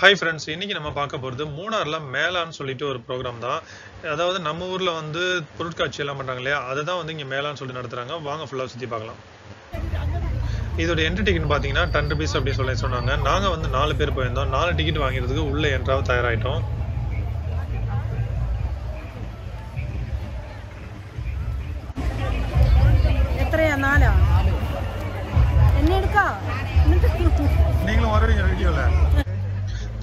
Hi friends இன்னைக்கு நம்ம பார்க்க போகிறது மூணாரில் மேலான்னு சொல்லிட்டு ஒரு ப்ரோக்ராம் தான் அதாவது நம்ம ஊரில் வந்து பொருட்காட்சி எல்லாம் பண்ணுறாங்க இல்லையா அதை தான் வந்து இங்கே மேலான்னு சொல்லி நடத்துகிறாங்க வாங்க ஃபுல்லாக சுற்றி பார்க்கலாம் இதோட என்ட்ரி டிக்கெட் பார்த்தீங்கன்னா டென் ருபீஸ் அப்படின்னு சொல்லி சொன்னாங்க நாங்கள் வந்து நாலு பேர் போயிருந்தோம் நாலு டிக்கெட் வாங்கிறதுக்கு உள்ளே என்ட்ராக தயாராகிட்டோம் എത്രയാ നാലാ എന്നെ എടുക്കാ എന്നിട്ട് நீங்களும் வருவீங்க வீடியோவில்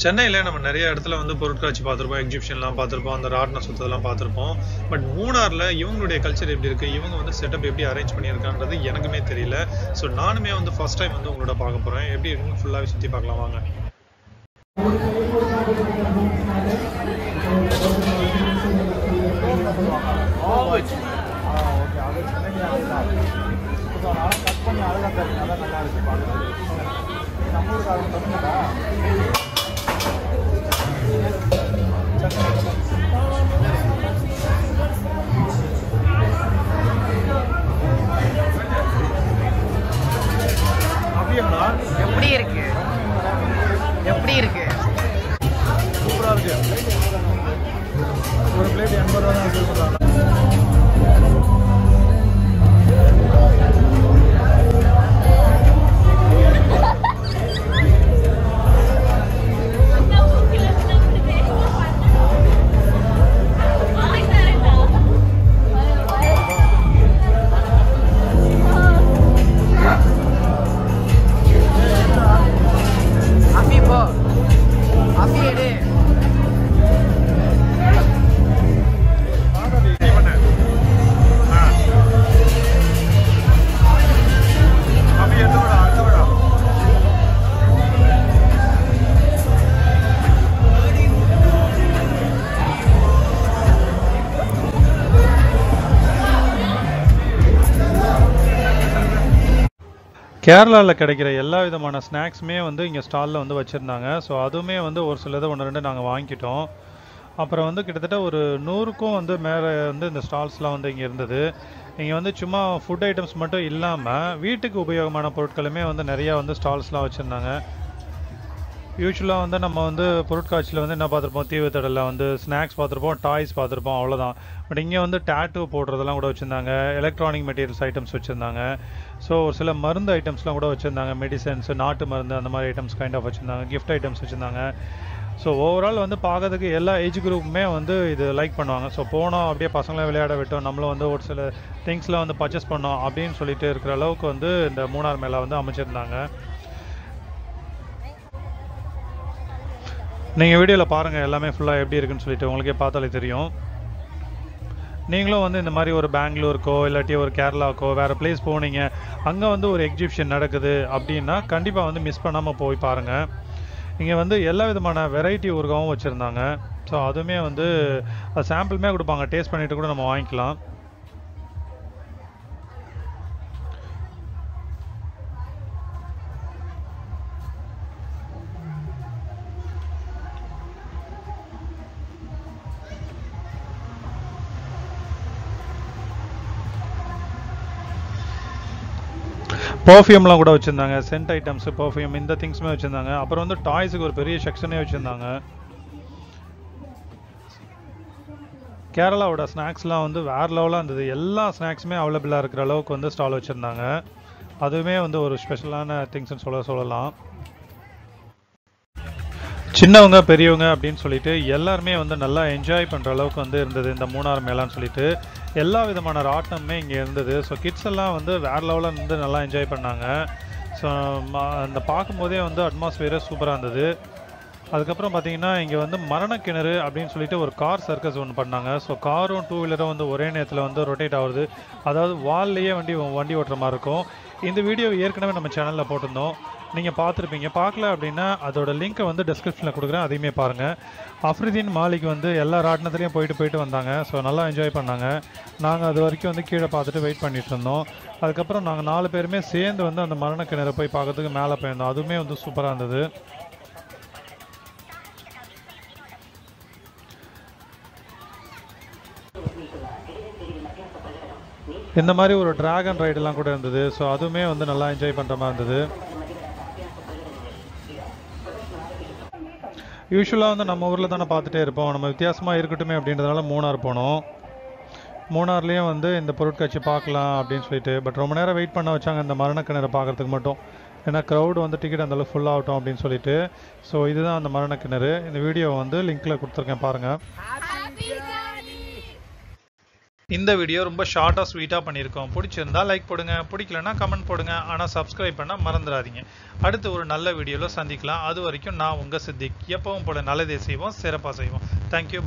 சென்னையில் நம்ம நிறைய இடத்துல வந்து பொருட்காட்சி பார்த்துருப்போம் எக்ஸிபிஷன்லாம் பார்த்துருப்போம் அந்த ராட்ன சுத்ததெல்லாம் பார்த்துருப்போம். பட் மூணாரில் இவங்களுடைய கல்ச்சர் எப்படி இருக்குது இவங்க வந்து செட்டப் எப்படி அரேஞ்ச் பண்ணியிருக்கான்றது எனக்குமே தெரியல. ஸோ நானுமே வந்து ஃபர்ஸ்ட் டைம் வந்து உங்களோட பார்க்க போகிறேன் எப்படி இருக்குன்னு ஃபுல்லாகவே சுற்றி பார்க்கலாம் வாங்க. எப்படி どうも。கேரளாவில் கிடைக்கிற எல்லா விதமான ஸ்நாக்ஸுமே வந்து இங்கே ஸ்டாலில் வந்து வச்சுருந்தாங்க. ஸோ அதுவுமே வந்து ஒரு சிலது ஒன்று ரெண்டு நாங்கள் வாங்கிக்கிட்டோம். அப்புறம் வந்து கிட்டத்தட்ட ஒரு நூறுக்கும் வந்து மேலே வந்து இந்த ஸ்டால்ஸ்லாம் வந்து இங்கே இருந்தது. இங்கே வந்து சும்மா ஃபுட் ஐட்டம்ஸ் மட்டும் இல்லாமல் வீட்டுக்கு உபயோகமான பொருட்களுமே வந்து நிறையா வந்து ஸ்டால்ஸ்லாம் வச்சுருந்தாங்க. யூஸ்வலாக வந்து நம்ம வந்து பொருட்காட்சியில் வந்து என்ன பார்த்துருப்போம்? தீவுத்தடலில் வந்து ஸ்நாக்ஸ் பார்த்துருப்போம் டாய்ஸ் பார்த்துருப்போம் அவ்வளோதான் பட் இங்கே வந்து டேட்டூ போடுறதெல்லாம் கூட வச்சுருந்தாங்க. எலக்ட்ரானிக் மெட்டீரியல்ஸ் ஐட்டம்ஸ் வச்சுருந்தாங்க. ஸோ ஒரு சில மருந்து ஐட்டம்ஸ்லாம் கூட வச்சுருந்தாங்க. மெடிசன்ஸ் நாட்டு மருந்து அந்த மாதிரி ஐட்டம்ஸ் கைண்ட் ஆஃப் வச்சுருந்தாங்க. கிஃப்ட் ஐட்டம்ஸ் வச்சுருந்தாங்க. ஸோ ஓவரால் வந்து பார்க்கறதுக்கு எல்லா ஏஜ் குரூப்புமே வந்து இது லைக் பண்ணுவாங்க. ஸோ போனோம் அப்படியே பசங்களை விளையாட விட்டோம். நம்மளும் வந்து ஒரு சில திங்ஸ்லாம் வந்து பர்ச்சேஸ் பண்ணோம் அப்படின்னு சொல்லிட்டு இருக்கிற அளவுக்கு வந்து இந்த மூணார் மேலே வந்து அமைச்சிருந்தாங்க. நீங்கள் வீடியோவில் பாருங்கள் எல்லாமே ஃபுல்லாக எப்படி இருக்குன்னு சொல்லிட்டு உங்களுக்கே பார்த்தாலே தெரியும். நீங்களும் வந்து இந்த மாதிரி ஒரு பெங்களூருக்கோ இல்லாட்டி ஒரு கேரளாவுக்கோ வேறு பிளேஸ் போனீங்க அங்கே வந்து ஒரு எக்ஸிபிஷன் நடக்குது அப்படின்னா கண்டிப்பாக வந்து மிஸ் பண்ணாமல் போய் பாருங்கள் இங்கே வந்து எல்லா விதமான வெரைட்டி ஊறுகாவும் வச்சுருந்தாங்க. ஸோ அதுவுமே வந்து சாம்பிளுமே கொடுப்பாங்க. டேஸ்ட் பண்ணிவிட்டு கூட நம்ம வாங்கிக்கலாம். பர்ஃப்யூம்லாம் கூட வச்சுருந்தாங்க. சென்ட் ஐட்டம்ஸ் பர்ஃப்யூம் இந்த திங்ஸுமே வச்சுருந்தாங்க. அப்புறம் வந்து டாய்ஸுக்கு ஒரு பெரிய செக்ஷனே வச்சுருந்தாங்க. கேரளாவோட ஸ்நாக்ஸ்லாம் வந்து வேறு லெவலாக இருந்தது. எல்லா ஸ்நாக்ஸுமே அவைலபிளாக இருக்கிற அளவுக்கு வந்து ஸ்டால் வச்சுருந்தாங்க. அதுவுமே வந்து ஒரு ஸ்பெஷலான திங்ஸ்னு சொல்ல சொல்லலாம். சின்னவங்க பெரியவங்க அப்படின்னு சொல்லிட்டு எல்லாருமே வந்து நல்லா என்ஜாய் பண்ணுற அளவுக்கு வந்து இருந்தது இந்த மூணார் மேலான்னு சொல்லிட்டு. எல்லா விதமான ராட்டமுமே இங்கே இருந்தது. ஸோ கிட்ஸ் எல்லாம் வந்து வேறு லெவலில் இருந்து நல்லா என்ஜாய் பண்ணாங்க. ஸோ அந்த பார்க்கும்போதே வந்து அட்மாஸ்ஃபியரே சூப்பராக இருந்தது. அதுக்கப்புறம் பார்த்தீங்கன்னா இங்கே வந்து மரணக்கிணறு அப்படின்னு சொல்லிட்டு ஒரு கார் சர்க்கஸ் ஒன்று பண்ணாங்க. ஸோ காரும் டூ வீலரும் வந்து ஒரே நேரத்தில் வந்து ரொட்டேட் ஆகுது. அதாவது வால்லையே வண்டி வண்டி ஓட்டுற மாதிரி இருக்கும். இந்த வீடியோ ஏற்கனவே நம்ம சேனலில் போட்டிருந்தோம். நீங்கள் பார்த்துருப்பீங்க. பார்க்கல அப்படின்னா அதோட லிங்க்கை வந்து டிஸ்கிரிப்ஷனில் கொடுக்குறேன். அதையுமே பாருங்கள் அஃப்ரிதீன் மாலிக் வந்து எல்லா ராட்டினத்துலேயும் போயிட்டு போயிட்டு வந்தாங்க. ஸோ நல்லா என்ஜாய் பண்ணாங்க. நாங்கள் அது வரைக்கும் வந்து கீழே பார்த்துட்டு வெயிட் பண்ணிகிட்டு இருந்தோம். அதுக்கப்புறம் நாங்கள் நாலு பேருமே சேர்ந்து வந்து அந்த மரண கிணறு போய் பார்க்கறதுக்கு மேலே போயிருந்தோம். அதுவுமே வந்து சூப்பராக இருந்தது. இந்த மாதிரி ஒரு டிராகன் ரைடெல்லாம் கூட இருந்தது. ஸோ அதுவுமே வந்து நல்லா என்ஜாய் பண்ணுற மாதிரி இருந்தது. யூஸ்வலாக வந்து நம்ம ஊரில் தானே பார்த்துட்டே இருப்போம். நம்ம வித்தியாசமாக இருக்கட்டுமே அப்படின்றதுனால மூணார் போனோம். மூணார்லேயும் வந்து இந்த பொருட்காட்சி பார்க்கலாம் அப்படின்னு சொல்லிட்டு பட் ரொம்ப நேரம் வெயிட் பண்ண வச்சாங்க இந்த மரணக்கிணறு பார்க்கறதுக்கு மட்டும். ஏன்னா க்ரௌட் வந்து டிக்கெட் அந்தளவுக்கு ஃபுல் ஆகட்டும் அப்படின்னு சொல்லிட்டு. ஸோ இதுதான் அந்த மரணக்கிணறு இந்த வீடியோ வந்து லிங்க்கில் கொடுத்துருக்கேன் பாருங்கள் இந்த வீடியோ ரொம்ப ஷார்ட்டாக ஸ்வீட்டாக பண்ணியிருக்கோம். பிடிச்சிருந்தா லைக் போடுங்க பிடிக்கலனா கமெண்ட் போடுங்க. ஆனால் சப்ஸ்கிரைப் பண்ண மறந்துடாதீங்க. அடுத்து ஒரு நல்ல வீடியோவில் சந்திக்கலாம். அது வரைக்கும் நான் உங்கள் சித்திக் எப்பவும் போல நல்லதே செய்வோம் சிறப்பாக செய்வோம். தேங்க்யூ